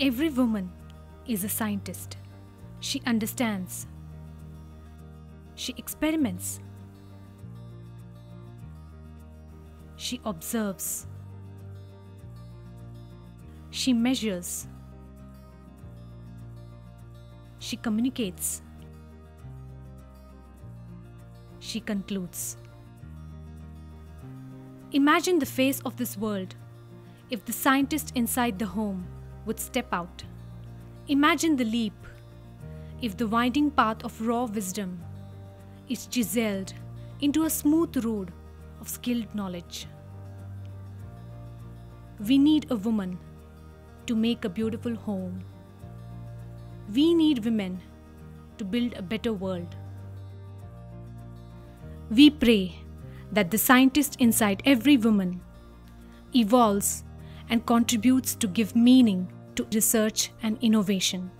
Every woman is a scientist. She understands. She experiments. She observes. She measures. She communicates. She concludes. Imagine the face of this world if the scientist inside the home would step out. Imagine the leap if the winding path of raw wisdom is chiseled into a smooth road of skilled knowledge. We need a woman to make a beautiful home. We need women to build a better world. We pray that the scientist inside every woman evolves and contributes to give meaning to research and innovation.